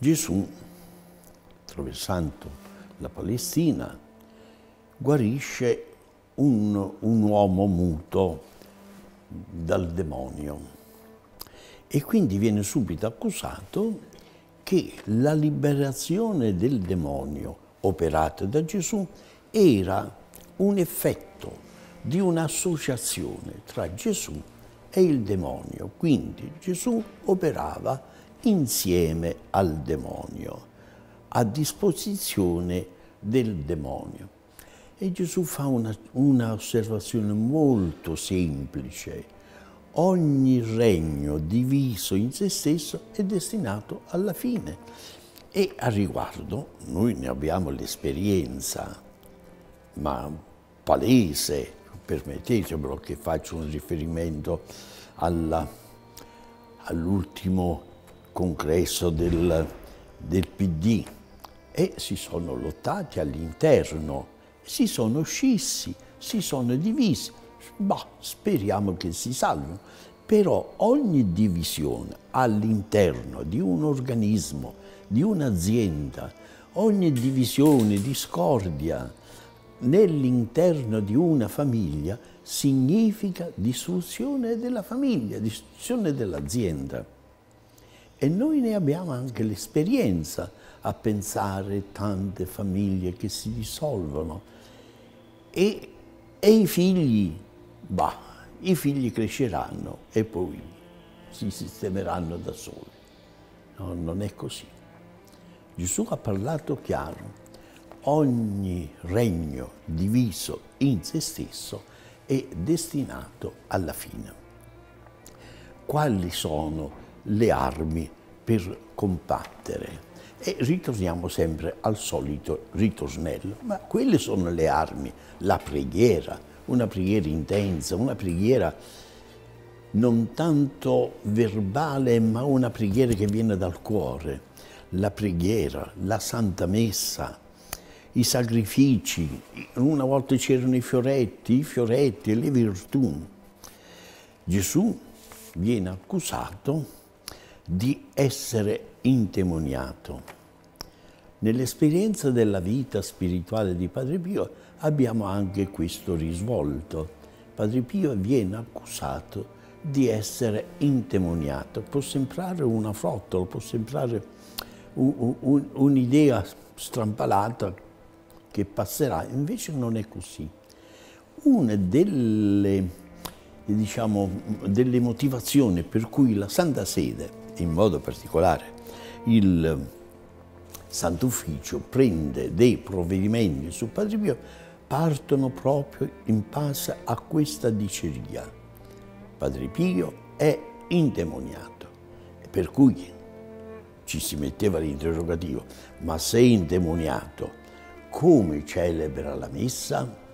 Gesù, attraversando la Palestina, guarisce un, un uomo muto dal demonio e quindi viene subito accusato che la liberazione del demonio operata da Gesù era un effetto di un'associazione tra Gesù e il demonio. Quindi Gesù operava insieme al demonio, a disposizione del demonio. E Gesù fa un'osservazione molto semplice. Ogni regno diviso in se stesso è destinato alla fine. E a riguardo noi ne abbiamo l'esperienza, ma palese, permettetemelo che faccio un riferimento all'ultimo congresso del, del PD e si sono lottati all'interno, si sono scissi, si sono divisi. Ma speriamo che si salvino. Però ogni divisione all'interno di un organismo, di un'azienda, ogni divisione, discordia nell'interno di una famiglia significa distruzione della famiglia, distruzione dell'azienda. E noi ne abbiamo anche l'esperienza a pensare tante famiglie che si dissolvono. E, e i figli, bah, i figli cresceranno e poi si sistemeranno da soli. No, non è così. Gesù ha parlato chiaro. Ogni regno diviso in se stesso è destinato alla fine. Quali sono le armi per combattere. E ritorniamo sempre al solito ritornello, ma quelle sono le armi, la preghiera, una preghiera intensa, una preghiera non tanto verbale, ma una preghiera che viene dal cuore, la preghiera, la santa messa, i sacrifici, una volta c'erano i fioretti, i fioretti e le virtù. Gesù viene accusato di essere intemoniato. Nell'esperienza della vita spirituale di Padre Pio abbiamo anche questo risvolto. Padre Pio viene accusato di essere intemoniato. Può sembrare una frottola, può sembrare un'idea strampalata che passerà, invece non è così. Una delle, diciamo, delle motivazioni per cui la Santa Sede in modo particolare il Santo Ufficio prende dei provvedimenti su Padre Pio, partono proprio in base a questa diceria. Padre Pio è indemoniato, per cui ci si metteva l'interrogativo, ma se indemoniato, come celebra la messa?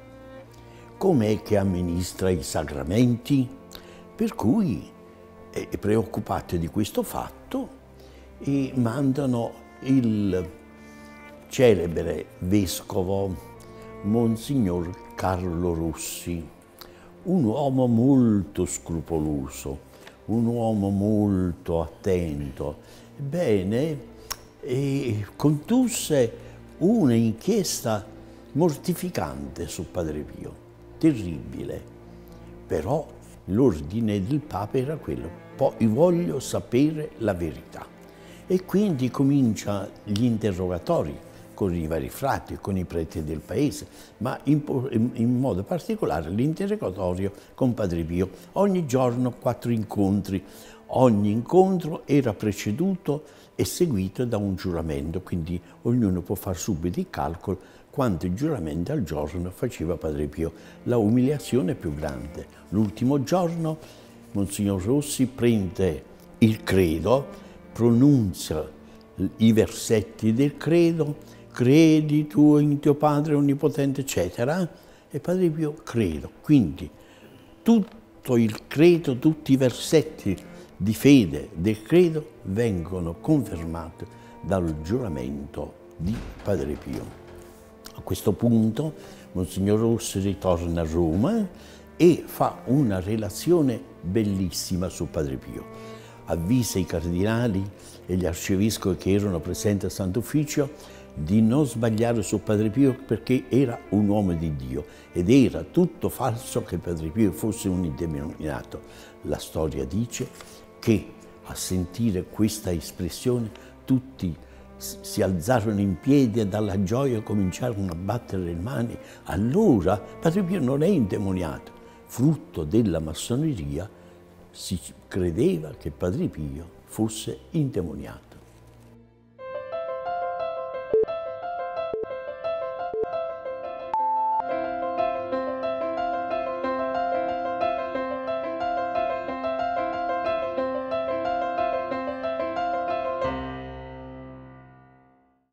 Com'è che amministra i sacramenti? Per cui preoccupate di questo fatto e mandano il celebre vescovo Monsignor Carlo Rossi, un uomo molto scrupoloso, un uomo molto attento. Ebbene, e condusse un'inchiesta mortificante su Padre Pio, terribile, però l'ordine del Papa era quello, poi voglio sapere la verità. E quindi comincia gli interrogatori con i vari frati, con i preti del paese, ma in, in modo particolare l'interrogatorio con Padre Pio. Ogni giorno quattro incontri, ogni incontro era preceduto e seguito da un giuramento, quindi ognuno può fare subito il calcolo quanti giuramenti al giorno faceva Padre Pio. La umiliazione più grande. L'ultimo giorno Monsignor Rossi prende il credo, pronuncia i versetti del credo, credi tu in tuo Padre Onnipotente, eccetera, e Padre Pio credo. Quindi tutto il credo, tutti i versetti di fede del credo vengono confermati dal giuramento di Padre Pio. A questo punto Monsignor Rossi ritorna a Roma e fa una relazione bellissima su Padre Pio. avvisa i cardinali e gli arcivescovi che erano presenti al Sant'Ufficio di non sbagliare su Padre Pio perché era un uomo di Dio ed era tutto falso che Padre Pio fosse un indemoniato. La storia dice che a sentire questa espressione tutti si alzarono in piedi e dalla gioia cominciarono a battere le mani. Allora Padre Pio non è indemoniato. Frutto della massoneria si credeva che Padre Pio fosse indemoniato.